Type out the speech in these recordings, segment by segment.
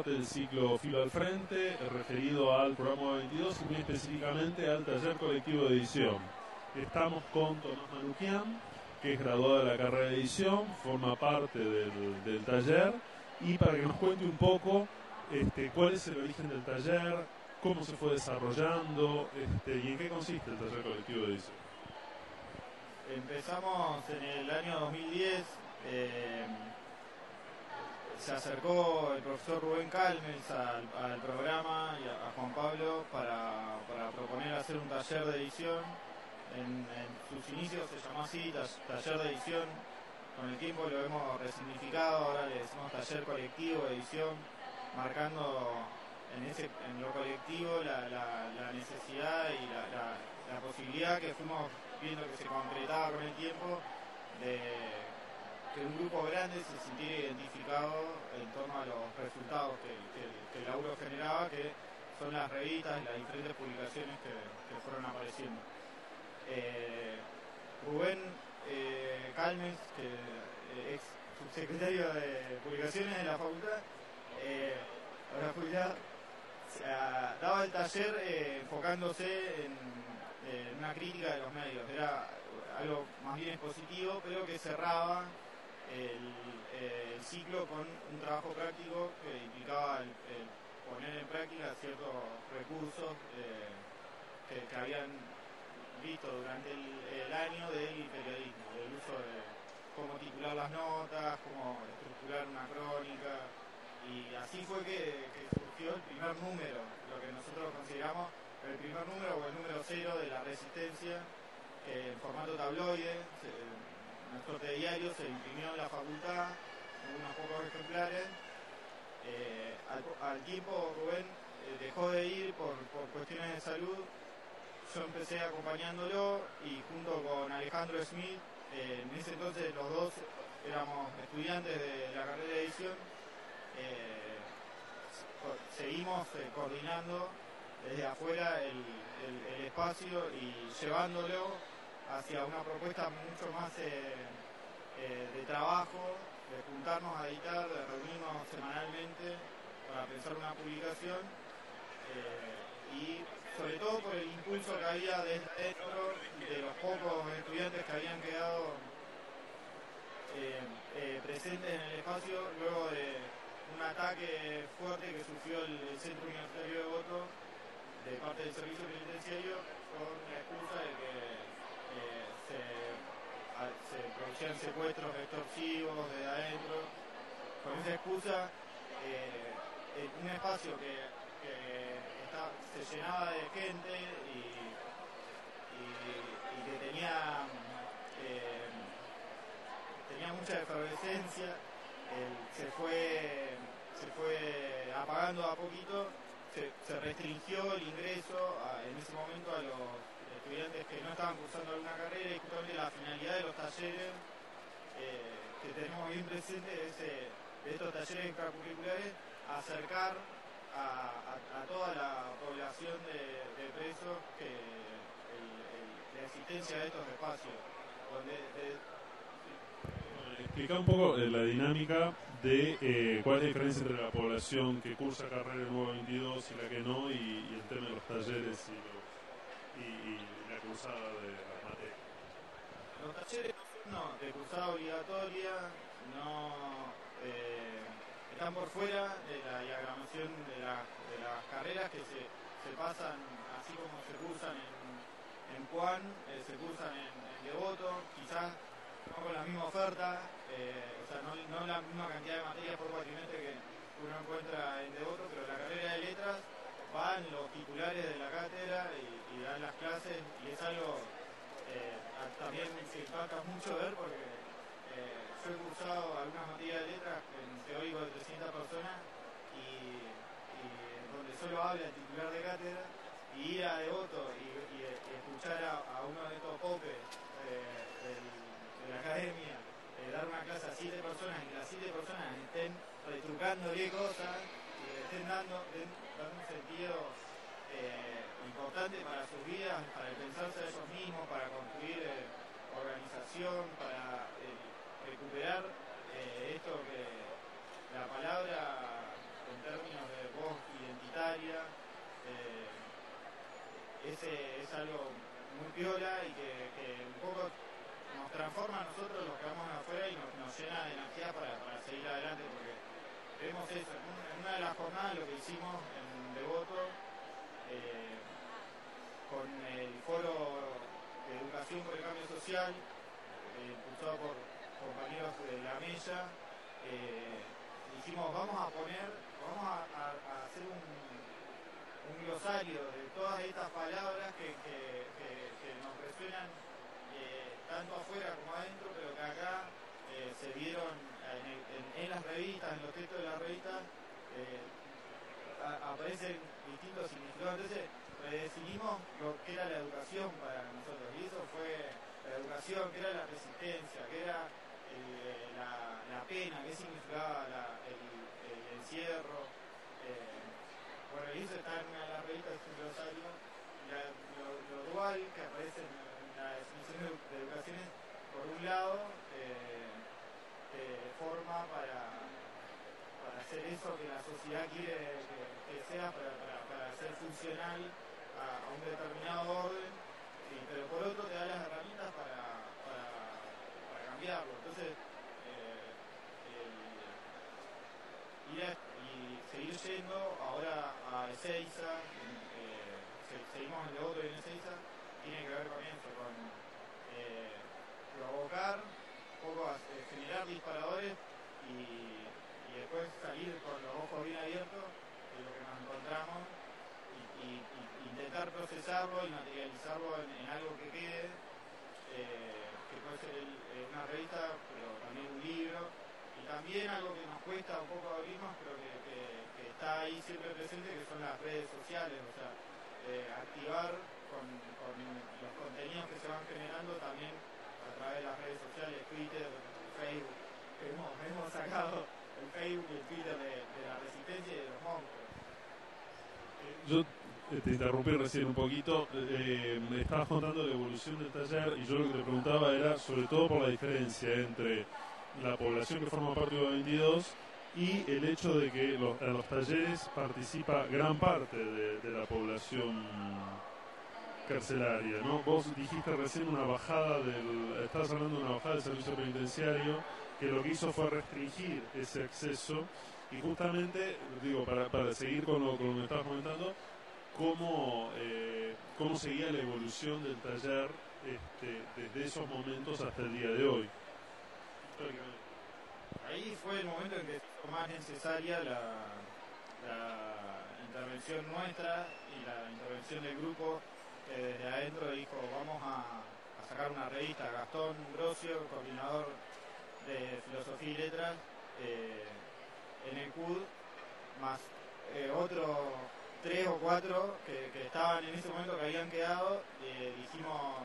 parte del ciclo Filo al Frente, referido al programa 22 y muy específicamente al taller colectivo de edición. Estamos con Tomás Manuquian, que es graduado de la carrera de edición, forma parte del, taller, y para que nos cuente un poco este, cuál es el origen del taller, cómo se fue desarrollando este, y en qué consiste el taller colectivo de edición. Empezamos en el año 2010 se acercó el profesor Rubén Calmes al, programa y a, Juan Pablo para, proponer hacer un taller de edición. En, sus inicios se llamó así, taller de edición. Con el tiempo lo hemos resignificado, ahora le decimos taller colectivo de edición, marcando en, ese, lo colectivo la, necesidad y la posibilidad que fuimos viendo que se concretaba con el tiempo que un grupo grande se sintiera identificado en torno a los resultados que, el laburo generaba, que son las revistas y las diferentes publicaciones que, fueron apareciendo. Eh, Rubén eh, Calmes, que eh, ex subsecretario de publicaciones de la facultad, ahora jubilado, daba el taller enfocándose en, en una crítica de los medios. Era algo más bien positivo, pero que cerraba el, ciclo con un trabajo práctico que implicaba el, poner en práctica ciertos recursos eh, que, habían visto durante el, año del periodismo, del uso de cómo titular las notas, cómo estructurar una crónica, y así fue que, surgió el primer número, lo que nosotros consideramos el primer número o el número cero de la resistencia, en formato tabloide, nuestro diario se imprimió en la facultad, unos pocos ejemplares. Eh, al, tiempo Rubén eh, dejó de ir por, cuestiones de salud. Yo empecé acompañándolo y junto con Alejandro Smith, eh, en ese entonces los dos éramos estudiantes de la carrera de edición, seguimos coordinando desde afuera el espacio y llevándolo hacia una propuesta mucho más eh, eh, de trabajo, de juntarnos a editar, de reunirnos semanalmente para pensar una publicación eh, y sobre todo por el impulso que había dentro de los pocos estudiantes que habían quedado presentes en el espacio luego de un ataque fuerte que sufrió el, Centro Universitario de Voto de parte del Servicio Penitenciario con la excusa de que se, producían secuestros extorsivos de adentro. Con esa excusa, eh, un espacio que, se llenaba de gente y, que tenía, eh, tenía mucha efervescencia, se, fue, se fue apagando a poquito, se, restringió el ingreso en ese momento a los que no estaban cursando alguna carrera y justamente la finalidad de los talleres eh, que tenemos bien presente es eh, de estos talleres extracurriculares acercar a, toda la población de, presos la existencia de estos espacios. Explica un poco eh, la dinámica de cuál es la diferencia entre la población que cursa carrera en Nuevo 22 y la que no, y, el tema de los talleres y la cursada de materias. Los talleres no, de cursada obligatoria no eh, están por fuera de la diagramación de, las carreras que se, pasan así como se cursan en, en Juan, eh, se cursan en, Devoto, quizás no con la misma oferta, eh, o sea, no, no, la misma cantidad de materias por cuatrimestre que uno encuentra en Devoto, pero la carrera de letras van los titulares de la cátedra y, dan las clases y es algo eh, también se impacta mucho ver porque eh, yo he cursado algunas materias de letras en teórico de 300 personas y, donde solo habla el titular de cátedra y ir a Devoto y, escuchar a, uno de estos popes eh, de la academia dar una clase a siete personas y las siete personas estén retrucándole cosas estén dando, en un sentido eh, importante para sus vidas, para pensarse a ellos mismos, para construir eh, organización, para eh, recuperar esto que la palabra en términos de voz identitaria es algo muy piola y que, un poco nos transforma a nosotros los que vamos afuera y nos, llena de energía para seguir adelante porque vemos eso, en una de las jornadas lo que hicimos Devoto eh, con el foro de educación por el cambio social, eh, impulsado por compañeros de la mesa, eh, dijimos vamos a poner, vamos a, hacer un, un, glosario de todas estas palabras que, que, nos resuenan eh, tanto afuera como adentro, pero que acá se vieron en, las revistas, en los textos de las revistas, aparecen distintos significados. Entonces, redefinimos lo que era la educación para nosotros, y eso fue la educación, que era la resistencia, que era el, la, pena, qué significaba el, el, encierro. Eh, bueno, eso está en una de las revistas de Rosario, la, lo, dual que aparece en la definición de, de educación es, por un lado, eh, eh, forma para hacer eso que la sociedad quiere que, sea, para, para, ser funcional a, a un determinado orden, y, pero por otro te da las herramientas para, para, para cambiarlo. Entonces, eh, el, ir a, y seguir yendo ahora a Ezeiza, eh, seguimos en Devoto y en Ezeiza, tiene que ver con eso, con eh, provocar, un poco eh, generar disparadores y, y, después salir con los ojos bien abiertos de lo que nos encontramos y, intentar procesarlo y materializarlo en, algo que quede, eh, que puede ser el, una revista, pero también un libro, y también algo que nos cuesta un poco abrirnos, pero que, que, que está ahí siempre presente, que son las redes sociales, o sea, eh, activar con, con, los contenidos que se van generando también a través de las redes sociales, Twitter, Facebook, hemos, hemos sacado el Facebook y el Twitter de, de la resistencia y de los monstruos. Yo te interrumpí recién un poquito, eh, me estabas contando la evolución del taller y yo lo que te preguntaba era sobre todo por la diferencia entre la población que forma parte de 22 y el hecho de que los, en los talleres participa gran parte de, de la población carcelaria, ¿no? Vos dijiste recién una bajada del, estabas hablando de una bajada del servicio penitenciario que lo que hizo fue restringir ese acceso y justamente, digo, para, seguir con lo, que me estabas comentando, cómo, eh, cómo seguía la evolución del taller este, desde esos momentos hasta el día de hoy. Ahí fue el momento en que fue más necesaria la, intervención nuestra y la intervención del grupo que desde adentro dijo vamos a, a sacar una revista. Gastón Grosio, coordinador de Filosofía y Letras eh, en el CUD, más eh, otro tres o cuatro que, estaban en ese momento que habían quedado, eh, dijimos,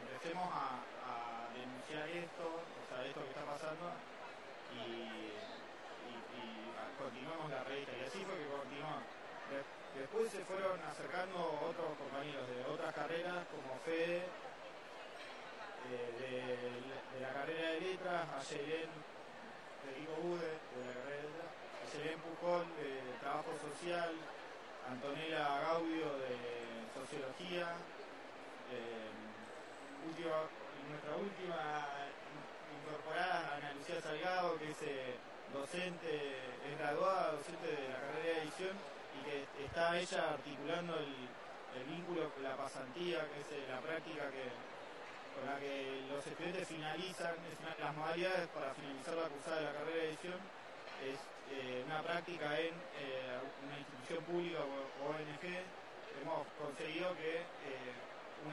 empecemos a, denunciar esto, o sea, esto que está pasando, y, continuamos la revista. Y así fue que continuó. De, después se fueron acercando otros compañeros de otras carreras, como Fede, de, de, la carrera de letras, a Yelén, Federico Bude, de la carrera de letras, Selén Pujol de Trabajo Social, Antonella Gaudio de Sociología, eh, última, nuestra última incorporada, Ana Lucía Salgado, que es eh, docente, es graduada, docente de la carrera de edición y que está ella articulando el, vínculo la pasantía, que es eh, la práctica que, con la que los estudiantes finalizan, las modalidades para finalizar la cursada de la carrera de edición, es eh, una práctica en eh, una institución pública o ONG, hemos conseguido que eh, un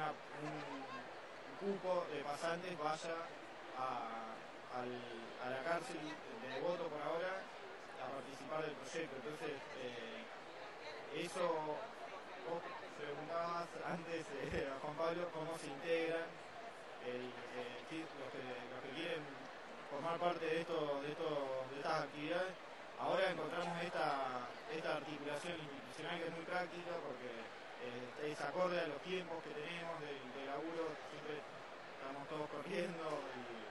cupo de pasantes vaya a, la cárcel de devoto por ahora a participar del proyecto. Entonces, eso vos preguntabas antes a Juan Pablo cómo se integran los, que, quieren formar parte de, esto, de, esto, de estas actividades. Ahora encontramos esta, esta articulación institucional que es muy práctica porque eh, acorde a los tiempos que tenemos del, laburo, siempre estamos todos corriendo y,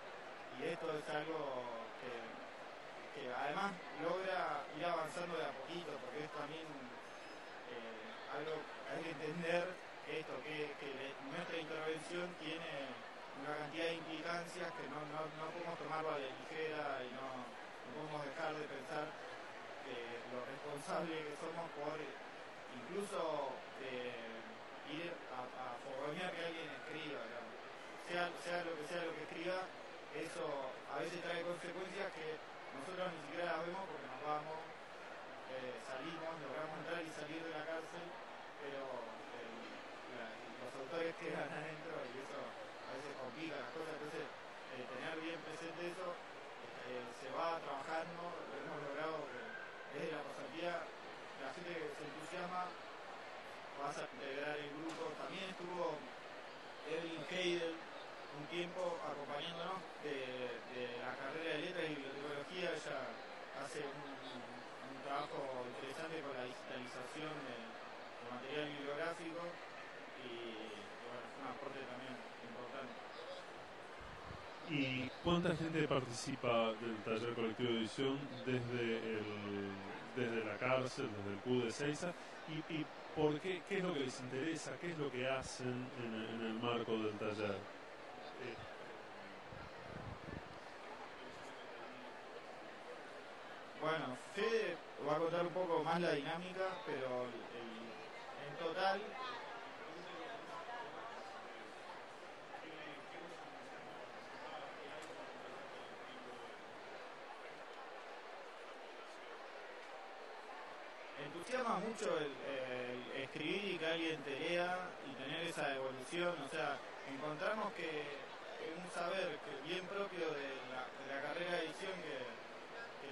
esto es algo que, que, además logra ir avanzando de a poquito porque es también eh, algo, hay que entender esto, que, nuestra intervención tiene una cantidad de implicancias que no, no, no podemos tomarlo a ligera y no, no podemos dejar de pensar que lo responsable que somos por incluso eh, ir a, a que alguien escriba, sea, sea lo que sea lo que escriba, eso a veces trae consecuencias que nosotros ni siquiera las vemos porque nos vamos, eh, salimos, logramos entrar y salir de la cárcel, pero eh, los autores quedan adentro y eso complica las cosas, entonces eh, tener bien presente eso, se va trabajando, lo hemos logrado que desde la pasantía la gente que se entusiasma vas a integrar el grupo, también estuvo Evelyn Heidel, un tiempo acompañándonos de, la carrera de letras y bibliotecnología. Ella hace un, trabajo interesante con la digitalización del material bibliográfico y es un aporte también importante. ¿Y cuánta gente participa del taller colectivo de edición desde, el, desde la cárcel, desde el CUD de Seiza? ¿Y, por qué, qué es lo que les interesa? ¿Qué es lo que hacen en el marco del taller? Bueno, Fede va a contar un poco más la dinámica, pero en total mucho el, escribir y que alguien te lea y tener esa evolución, o sea, encontramos que un saber que bien propio de la, carrera de edición que,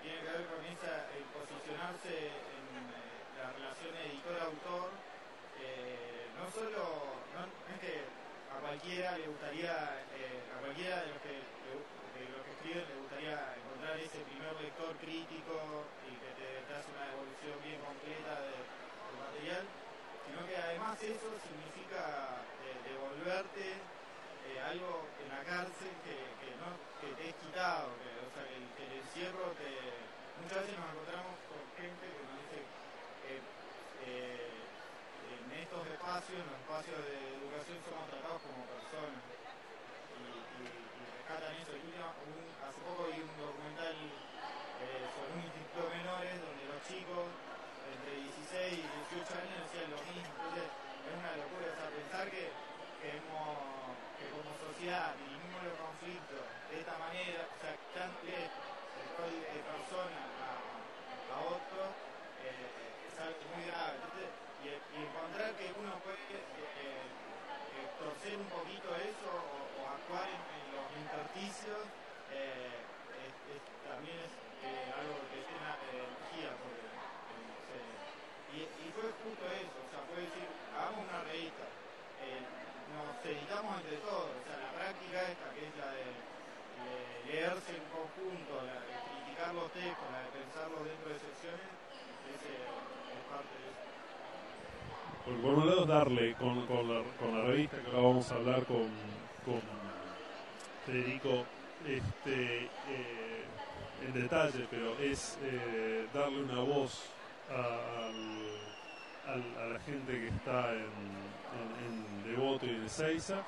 tiene que ver con esa, el posicionarse en eh, la relación editor-autor, eh, no solo, no, es que a cualquiera le gustaría, eh, a cualquiera de los que, los que escriben le gustaría encontrar ese primer lector crítico que hace una evolución bien completa del material, sino que además eso significa devolverte eh, algo en la cárcel que, que, que te es quitado, que, o sea, que, el encierro te... Muchas veces nos encontramos con gente que nos dice que eh, en estos espacios, en los espacios de educación, somos tratados como personas y, y, rescatan eso. un, hace poco vi un documental eh, sobre un instituto de menores donde los chicos entre 16 y 18 años decían lo mismo. Entonces es una locura, o sea, pensar que, que hemos como sociedad vivimos los conflictos de esta manera, o sea, el código de persona a, a otro, eh, es algo muy grave. y, encontrar que uno puede eh, eh, torcer un poquito eso o, actuar en, los intersticios, también es algo que tiene energía. Porque, y, y fue justo eso, o sea, fue decir, hagamos una revista nos editamos entre todos. O sea, la práctica esta, que es la de, leerse en conjunto, la de criticar los textos, la de pensarlos dentro de secciones, es, es parte de eso. Por, un lado, darle con, con, la, con, la, revista que ahora vamos a hablar con, con Federico este, eh, en detalle, pero es eh, darle una voz a, la gente que está en, en, Devoto y en Ezeiza.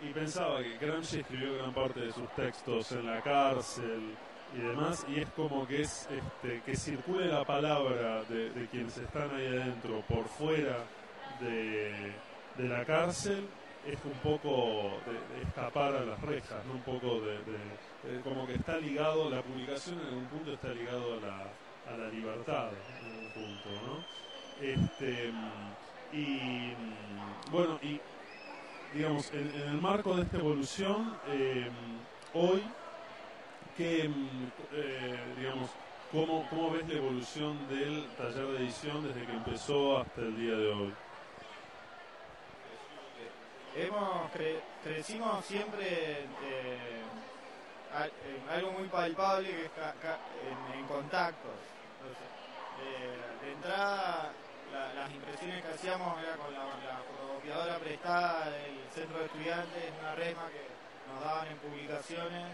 Y pensaba que Gramsci escribió gran parte de sus textos en la cárcel y demás, y es como que es este, que circule la palabra de, quienes están ahí adentro por fuera de la cárcel es un poco de, escapar a las rejas, ¿no? un poco de, como que está ligado, la publicación en algún punto está ligado a la, a la libertad en un punto, ¿no? Este, y bueno, y digamos, en, el marco de esta evolución, eh, hoy, que, eh, digamos, ¿cómo, ¿cómo ves la evolución del taller de edición desde que empezó hasta el día de hoy? Hemos crecimos siempre eh, algo muy palpable que es en, contactos. de entrada las impresiones que hacíamos era con la, fotocopiadora prestada del centro de estudiantes, una resma que nos daban en publicaciones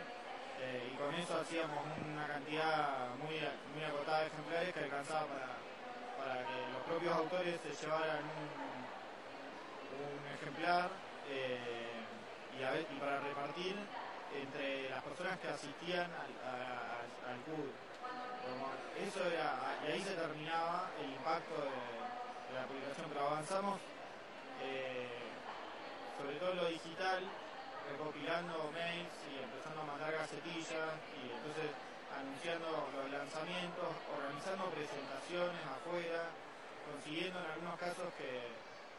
eh, y con eso hacíamos una cantidad muy, muy acotada de ejemplares que alcanzaba para, para que los propios autores se llevaran un, un ejemplar eh, y, a y para repartir entre las personas que asistían al, a- Eso era, y ahí se terminaba el impacto de, de la publicación, pero avanzamos eh, sobre todo en lo digital, recopilando mails y empezando a mandar gacetillas y entonces anunciando los lanzamientos, organizando presentaciones afuera, consiguiendo en algunos casos que,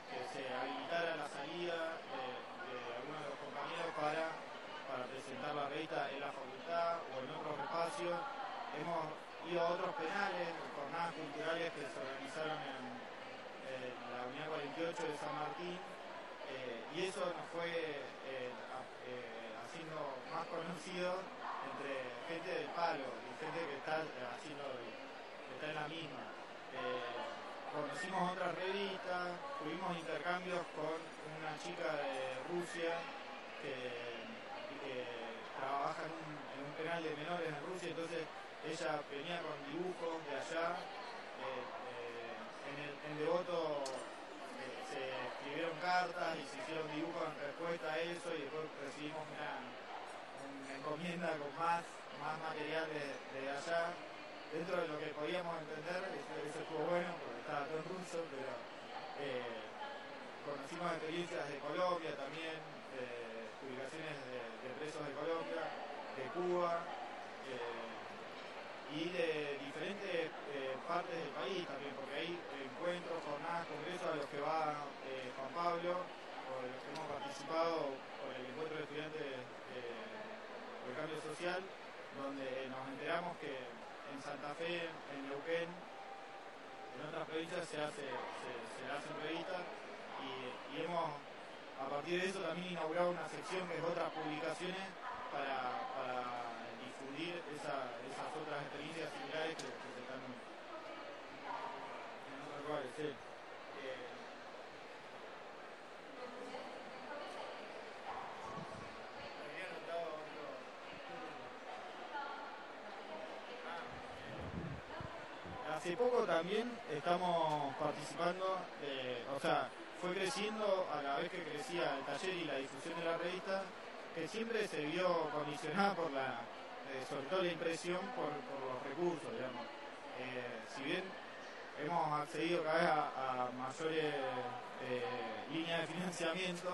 que se habilitara la salida de, de algunos de los compañeros para, para presentar la revista en la facultad o en otros espacios. Hemos ido a otros penales, jornadas culturales que se organizaron en, la Unidad 48 de San Martín, eh, y eso nos fue eh, a- eh, haciendo más conocidos entre gente del palo y gente que está eh, haciendo, que está en la misma. Conocimos otras revistas, tuvimos intercambios con una chica de Rusia que, trabaja en un, en un penal de menores en Rusia, entonces ella venía con dibujos de allá. eh, eh, en, el, en Devoto eh, se escribieron cartas y se hicieron dibujos en respuesta a eso y después recibimos una, una encomienda con más, más material de, de allá dentro de lo que podíamos entender, eso, eso estuvo bueno porque estaba todo en ruso, pero eh, conocimos experiencias de Colombia también, de publicaciones de, de presos de Colombia, de Cuba eh, y de diferentes eh, partes del país también, porque hay encuentros, jornadas, congresos a los que va eh, Juan Pablo, o de los que hemos participado por el encuentro de estudiantes eh, del cambio social, donde nos enteramos que en Santa Fe, en Neuquén, en otras provincias se hace, se, hacen revistas y, hemos a partir de eso también inaugurado una sección que es otras publicaciones para, difundir esa- esas otras experiencias similares que, que se están en. Eh, había anotado otro- Ah, Hace poco también estamos participando, de- o sea, fue creciendo a la vez que crecía el taller y la difusión de la revista, que siempre se vio condicionada por la, eh, sobre todo la impresión, por, los recursos, digamos. Eh, si bien hemos accedido cada vez a, mayores eh, líneas de financiamiento,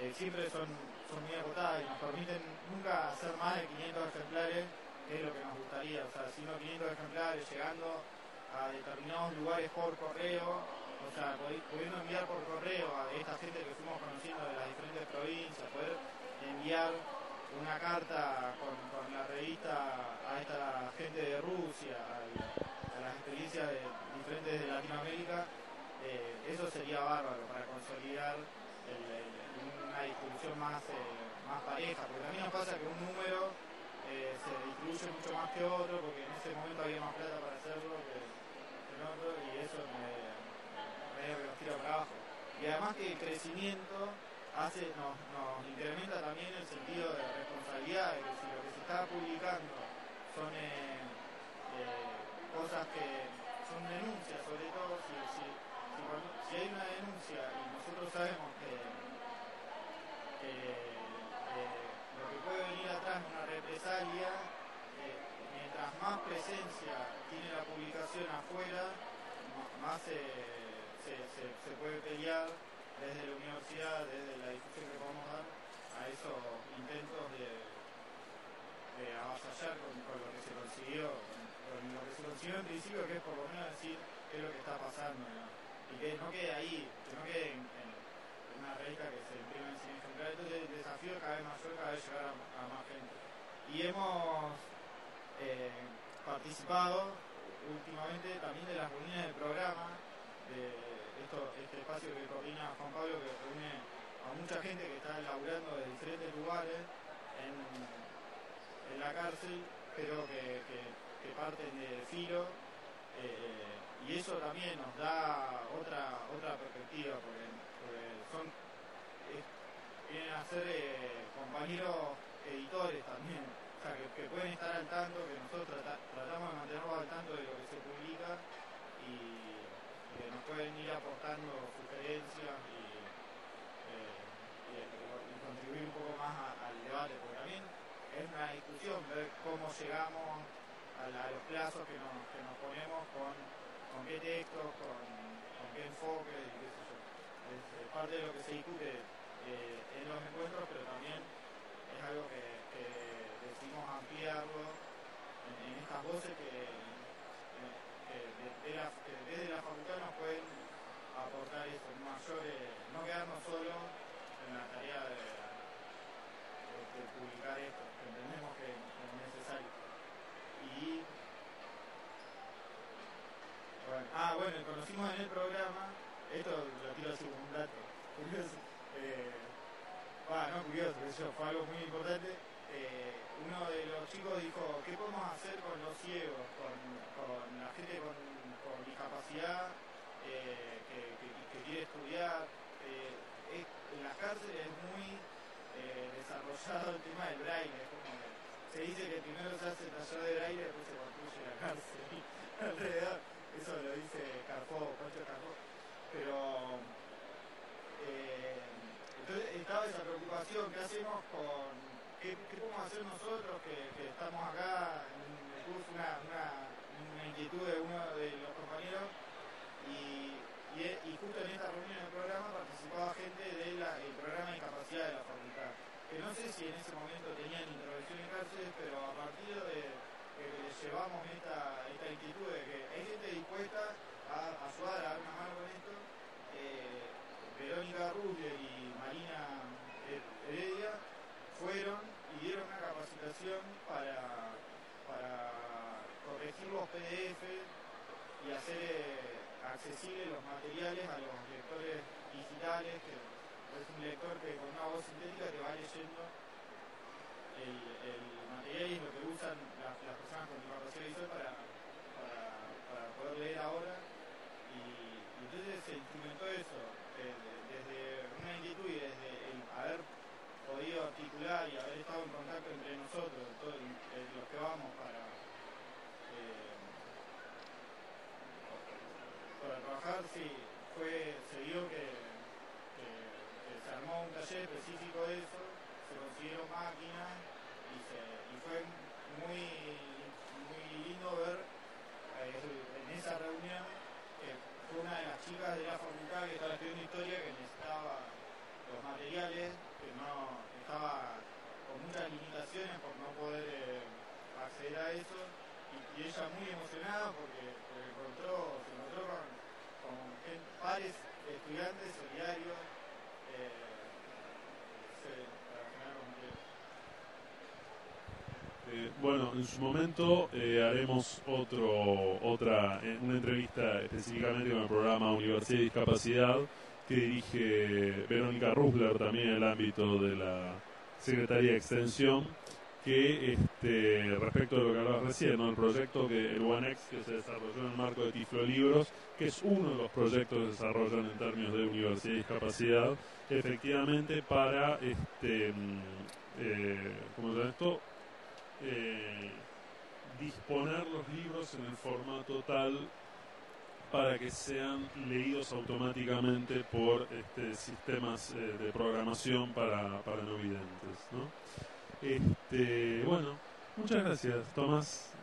eh, siempre son, son muy acotadas y nos permiten nunca hacer más de 500 ejemplares, que es lo que nos gustaría, o sea, sino 500 ejemplares llegando a determinados lugares por correo, o sea, pudiendo enviar por correo a esta gente que fuimos conociendo de las diferentes provincias, poder enviar una carta con, la revista a esta gente de Rusia, a, las experiencias de, diferentes de Latinoamérica, eh, eso sería bárbaro para consolidar una distribución más, eh, más pareja, porque también nos pasa que un número eh, se distribuye mucho más que otro, porque en ese momento había más plata para hacerlo y eso me, medio que nos tira para abajo. Y además que el crecimiento hace, nos, nos incrementa también el sentido de responsabilidad, de si lo que se está publicando son eh, eh, cosas que son denuncias, sobre todo si, si, si, hay una denuncia y nosotros sabemos que, eh, lo que puede venir atrás de una represalia, mientras más presencia tiene la publicación afuera, más se, se, puede pelear desde la universidad, desde la difusión que podemos dar a esos intentos de, de avasallar con, lo que se consiguió, con, lo que se consiguió en principio, que es por lo menos decir qué es lo que está pasando, y que no quede ahí, que no quede en, una revista que se imprime en 100 ejemplares, entonces el desafío es cada vez mayor, cada vez llegar a más gente. Y hemos eh, participado últimamente también de las reuniones del programa, de esto, este espacio que coordina Juan Pablo, que reúne a mucha gente que está laburando de diferentes lugares en, la cárcel, pero que, parten de filo. eh, y eso también nos da otra otra perspectiva, porque, porque son es- vienen a ser eh, compañeros editores también, que, que pueden estar al tanto, que nosotros trata- tratamos de mantenerlos al tanto de lo que se publica y, pueden ir aportando sugerencias y, eh, contribuir un poco más al debate, porque también es una discusión ver cómo llegamos a, los plazos que nos, que nos ponemos con, qué textos, con, qué enfoque y qué sé yo. Es, parte de lo que se discute eh, en los encuentros, pero también es algo que, que decidimos ampliarlo en, estas voces que, desde la facultad nos pueden aportar eso, mayor, no quedarnos solos en la tarea de, publicar esto, que entendemos que es necesario. Y bueno, ah, bueno, conocimos en el programa, esto lo tiro así como un dato curioso, eh, no curioso, eso fue algo muy importante. Eh, uno de los chicos dijo, ¿qué podemos hacer con los ciegos, con, la gente con, discapacidad eh, que, quiere estudiar? Eh, en las cárceles es muy eh, desarrollado el tema del braille, como se dice que primero se hace el taller de braille y después se construye la cárcel alrededor. Eso lo dice Carfó, Pancho Carfó. Pero entonces estaba esa preocupación, ¿qué hacemos con, qué, podemos hacer nosotros que, estamos acá en el curso, una, una, inquietud de uno de los compañeros y, y, justo en esta reunión del programa participaba gente del programa de capacidad de la facultad, que no sé si en ese momento tenían intervención en cárceles, pero a partir de que llevamos esta, esta inquietud de que hay gente dispuesta a, ayudar, a dar una mano con esto. Eh, Verónica Rubio y Marina Heredia fueron y dieron una capacitación para, para corregir los PDF y hacer eh, accesibles los materiales a los lectores que es un lector que con una voz sintética te va leyendo el, material y lo que usan las, personas con discapacidad visual para, para, poder leer ahora. Y, entonces se instrumentó eso, eh, desde una inquietud y desde el haber podido articular y haber estado en contacto entre nosotros, todos los que vamos para, eh, para trabajar, sí, fue, se vio que, que se armó un taller específico de eso se consiguieron máquinas se, y fue muy, muy lindo ver eh, en esa reunión que fue una de las chicas de la facultad que estaba estudiando historia que necesitaba los materiales, que no estaba con muchas limitaciones por no poder eh, acceder a eso. Y, ella muy emocionada porque, encontró, se encontró con, con pares estudiantes solidarios eh, Eh, bueno, en su momento eh, haremos otro, otra, eh, una entrevista específicamente con el programa Universidad y Discapacidad que dirige Verónica Rusler también en el ámbito de la Secretaría de Extensión que este, respecto de lo que hablabas recién, el proyecto que el OneX que se desarrolló en el marco de Tiflo Libros, que es uno de los proyectos que se desarrollan en términos de universidad y discapacidad, efectivamente para este, mm, eh, ¿cómo se llama esto? Eh, disponer los libros en el formato tal para que sean leídos automáticamente por este, sistemas eh, de programación para, para no videntes. ¿no? Este, bueno, muchas gracias, Tomás.